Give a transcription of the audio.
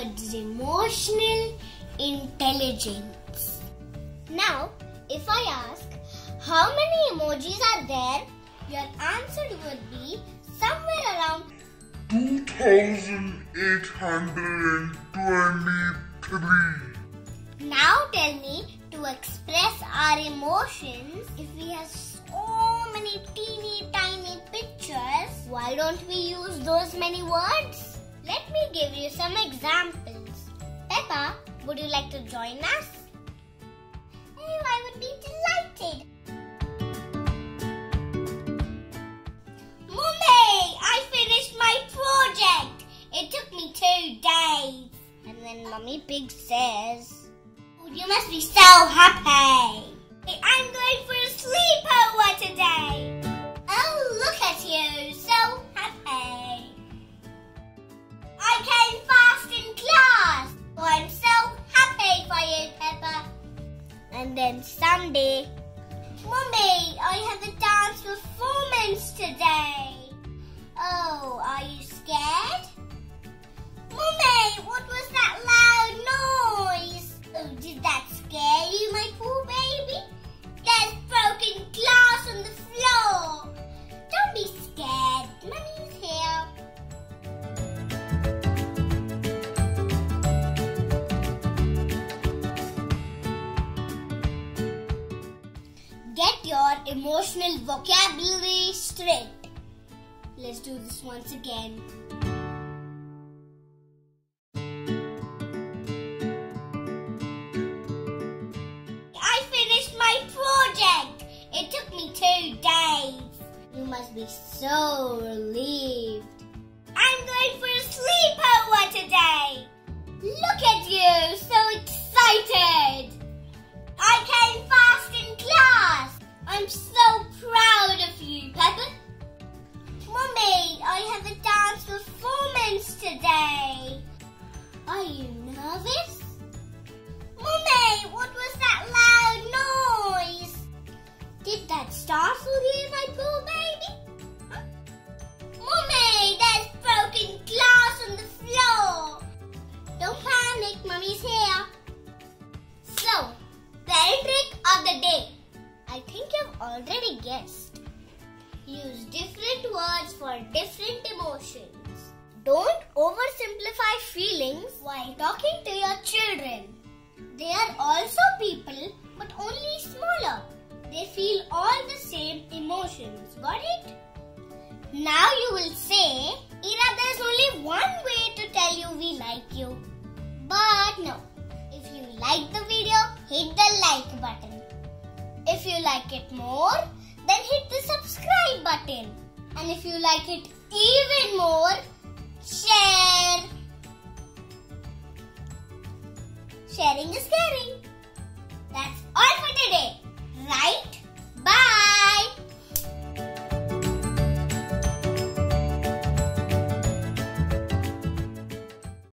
It's emotional intelligence. Now, if I ask, how many emojis are there? Your answer would be somewhere around 2823. Now tell me to express our emotions if we have so many teeny tiny pictures, why don't we use those many words? Let me give you some examples. Peppa, would you like to join us? Oh, I would be delighted. Mummy, I finished my project. It took me two days. And then Mummy Pig says, oh, You must be so happy. I'm going for a sleepover today. Then Sunday, Mummy, I have a dance performance today. Emotional vocabulary straight. Let's do this once again. I finished my project. It took me two days. You must be so relieved. I think you've already guessed. Use different words for different emotions. Don't oversimplify feelings while talking to your children. They are also people, but only smaller. They feel all the same emotions. Got it? Now you will say, Ira, there's only one way to tell you we like you. But no. If you like the video, hit the like button. If you like it more, then hit the subscribe button. And if you like it even more, share. Sharing is caring. That's all for today, right?